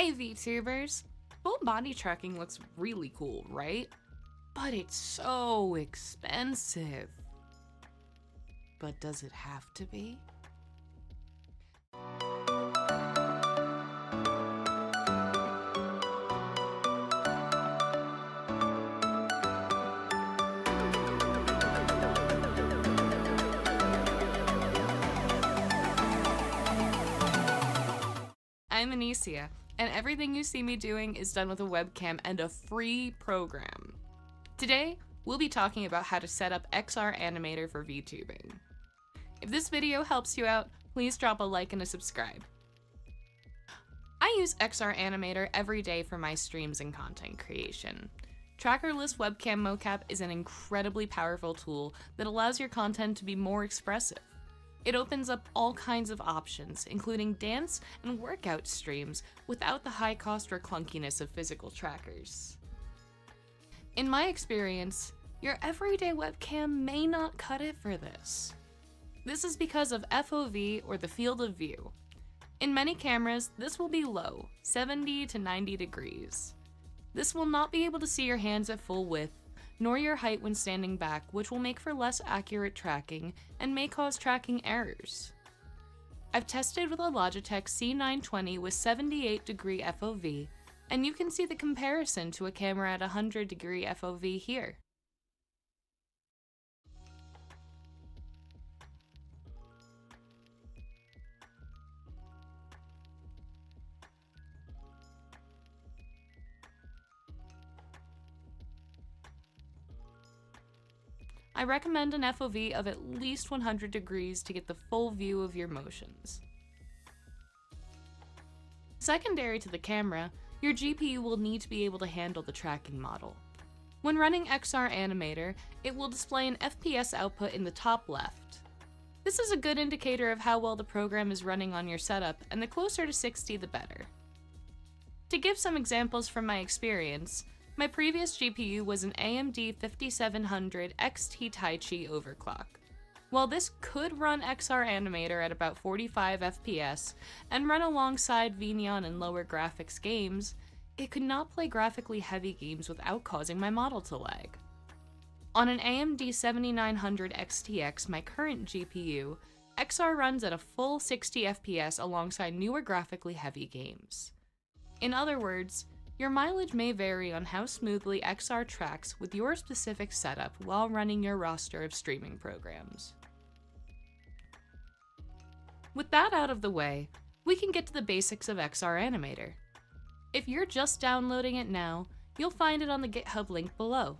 Hey VTubers! Full body tracking looks really cool, right? But it's so expensive. But does it have to be? I'm Anicia, and everything you see me doing is done with a webcam and a free program. Today, we'll be talking about how to set up XR Animator for VTubing. If this video helps you out, please drop a like and a subscribe. I use XR Animator every day for my streams and content creation. Trackerless webcam mocap is an incredibly powerful tool that allows your content to be more expressive. It opens up all kinds of options, including dance and workout streams, without the high cost or clunkiness of physical trackers. In my experience, your everyday webcam may not cut it for this. This is because of FOV or the field of view. In many cameras, this will be low, 70 to 90 degrees. This will not be able to see your hands at full width nor your height when standing back, which will make for less accurate tracking and may cause tracking errors. I've tested with a Logitech C920 with 78 degree FOV, and you can see the comparison to a camera at 100 degree FOV here. I recommend an FOV of at least 100 degrees to get the full view of your motions. Secondary to the camera, your GPU will need to be able to handle the tracking model. When running XR Animator, it will display an FPS output in the top left. This is a good indicator of how well the program is running on your setup, and the closer to 60 the better. To give some examples from my experience, my previous GPU was an AMD 5700 XT Taichi overclock. While this could run XR Animator at about 45 FPS and run alongside VNyan and lower graphics games, it could not play graphically heavy games without causing my model to lag. On an AMD 7900 XTX, my current GPU, XR runs at a full 60 FPS alongside newer graphically heavy games. In other words, your mileage may vary on how smoothly XR tracks with your specific setup while running your roster of streaming programs. With that out of the way, we can get to the basics of XR Animator. If you're just downloading it now, you'll find it on the GitHub link below.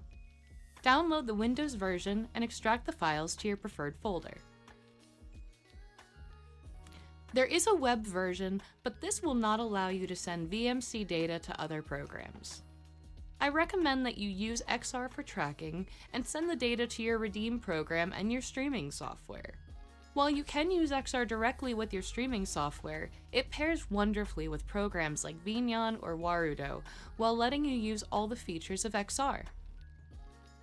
Download the Windows version and extract the files to your preferred folder. There is a web version, but this will not allow you to send VMC data to other programs. I recommend that you use XR for tracking and send the data to your Redeem program and your streaming software. While you can use XR directly with your streaming software, it pairs wonderfully with programs like VNyan or Warudo while letting you use all the features of XR.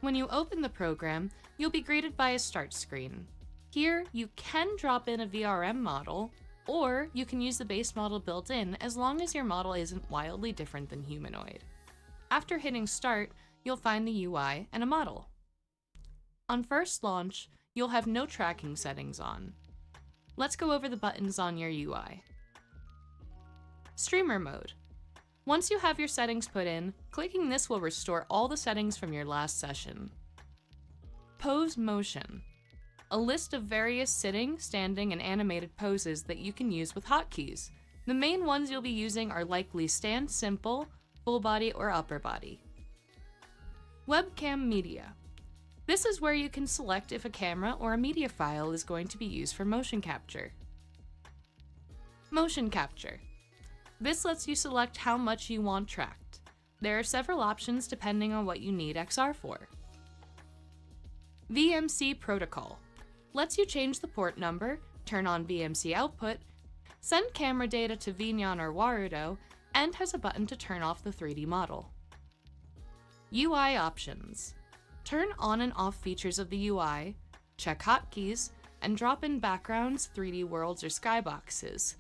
When you open the program, you'll be greeted by a start screen. Here, you can drop in a VRM model, or you can use the base model built in as long as your model isn't wildly different than humanoid. After hitting start, you'll find the UI and a model. On first launch, you'll have no tracking settings on. Let's go over the buttons on your UI. Streamer mode. Once you have your settings put in, clicking this will restore all the settings from your last session. Pose motion a list of various sitting, standing, and animated poses that you can use with hotkeys. The main ones you'll be using are likely stand simple, full body, or upper body. Webcam media. This is where you can select if a camera or a media file is going to be used for motion capture. Motion capture. This lets you select how much you want tracked. There are several options depending on what you need XR for. VMC protocol lets you change the port number, turn on VMC output, send camera data to VNyan or Warudo, and has a button to turn off the 3D model. UI options. Turn on and off features of the UI, check hotkeys, and drop in backgrounds, 3D worlds, or skyboxes.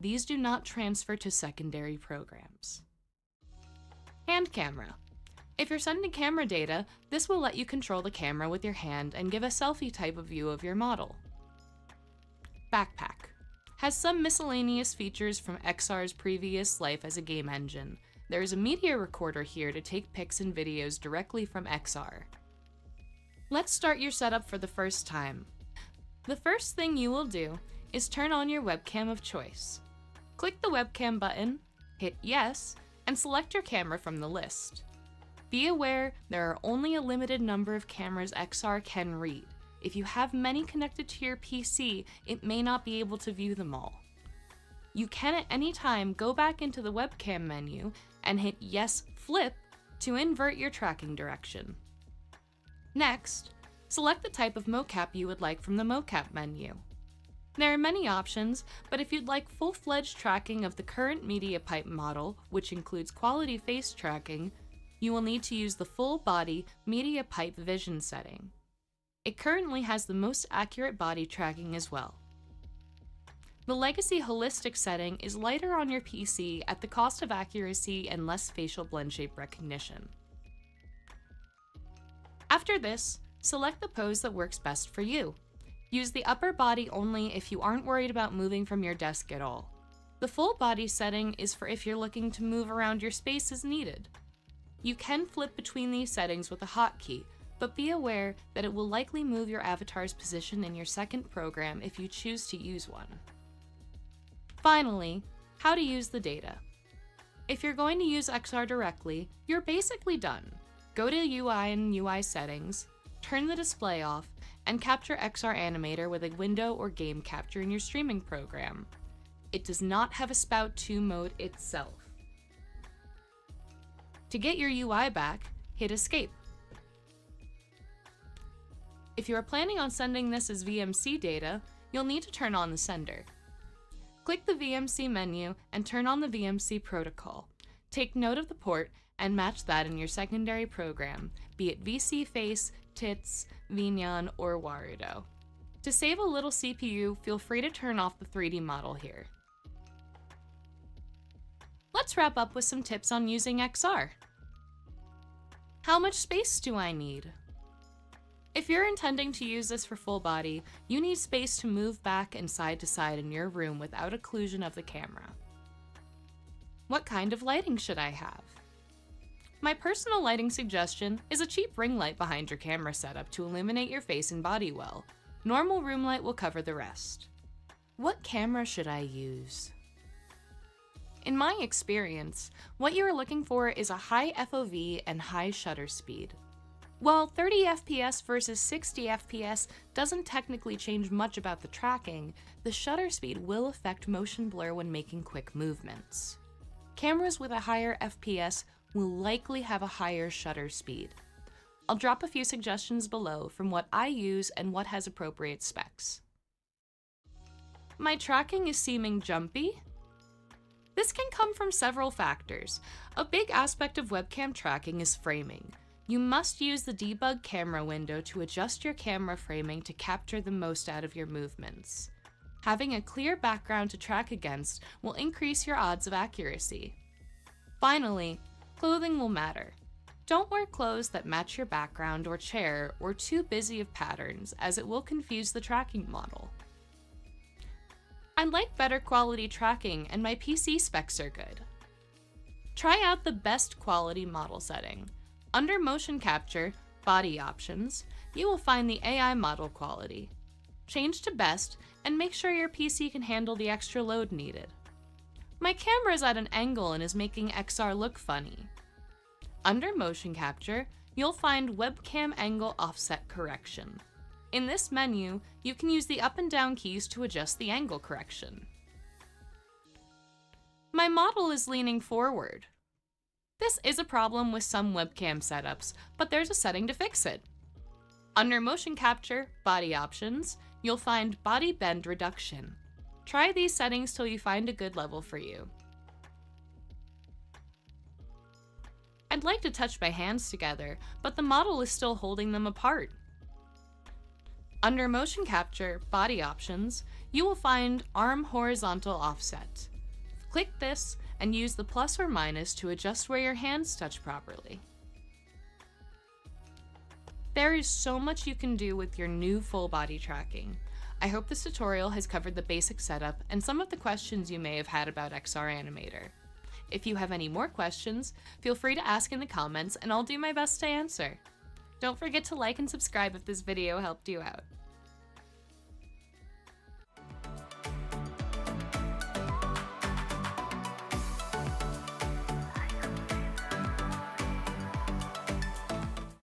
these do not transfer to secondary programs. Hand camera. If you're sending camera data, this will let you control the camera with your hand and give a selfie type of view of your model. Backpack. Has some miscellaneous features from XR's previous life as a game engine. There is a media recorder here to take pics and videos directly from XR. Let's start your setup for the first time. The first thing you will do is turn on your webcam of choice. Click the webcam button, hit yes, and select your camera from the list. Be aware there are only a limited number of cameras XR can read. If you have many connected to your PC, it may not be able to view them all. You can at any time go back into the webcam menu and hit yes flip to invert your tracking direction. Next, select the type of mocap you would like from the mocap menu. There are many options, but if you'd like full-fledged tracking of the current MediaPipe model, which includes quality face tracking, you will need to use the full body MediaPipe vision setting. It currently has the most accurate body tracking as well. The Legacy Holistic setting is lighter on your PC at the cost of accuracy and less facial blend shape recognition. After this, select the pose that works best for you. Use the upper body only if you aren't worried about moving from your desk at all. The full body setting is for if you're looking to move around your space as needed. You can flip between these settings with a hotkey, but be aware that it will likely move your avatar's position in your second program if you choose to use one. Finally, how to use the data. If you're going to use XR directly, you're basically done. Go to UI and UI settings, turn the display off, and capture XR Animator with a window or game capture in your streaming program. It does not have a Spout 2 mode itself. To get your UI back, hit Escape. If you are planning on sending this as VMC data, you'll need to turn on the sender. Click the VMC menu and turn on the VMC protocol. Take note of the port and match that in your secondary program, be it VSeeFace, TITS, VNyan, or Warudo. To save a little CPU, feel free to turn off the 3D model here. Let's wrap up with some tips on using XR. How much space do I need? If you're intending to use this for full body, you need space to move back and side to side in your room without occlusion of the camera. What kind of lighting should I have? My personal lighting suggestion is a cheap ring light behind your camera setup to illuminate your face and body well. Normal room light will cover the rest. What camera should I use? In my experience, what you are looking for is a high FOV and high shutter speed. While 30 FPS versus 60 FPS doesn't technically change much about the tracking, the shutter speed will affect motion blur when making quick movements. Cameras with a higher FPS will likely have a higher shutter speed. I'll drop a few suggestions below from what I use and what has appropriate specs. My tracking is seeming jumpy. This can come from several factors. A big aspect of webcam tracking is framing. You must use the debug camera window to adjust your camera framing to capture the most out of your movements. Having a clear background to track against will increase your odds of accuracy. Finally, clothing will matter. Don't wear clothes that match your background or chair or too busy of patterns as it will confuse the tracking model. I like better quality tracking and my PC specs are good. Try out the best quality model setting. Under motion capture, body options, you will find the AI model quality. Change to best and make sure your PC can handle the extra load needed. My camera is at an angle and is making XR look funny. Under motion capture, you'll find webcam angle offset correction. In this menu, you can use the up and down keys to adjust the angle correction. My model is leaning forward, this is a problem with some webcam setups, but there's a setting to fix it. Under Motion Capture, Body Options, you'll find Body Bend Reduction. Try these settings till you find a good level for you. I'd like to touch my hands together, but the model is still holding them apart. Under Motion Capture, Body Options, you will find Arm Horizontal Offset. Click this and use the plus or minus to adjust where your hands touch properly. There is so much you can do with your new full body tracking. I hope this tutorial has covered the basic setup and some of the questions you may have had about XR Animator. If you have any more questions, feel free to ask in the comments and I'll do my best to answer. Don't forget to like and subscribe if this video helped you out.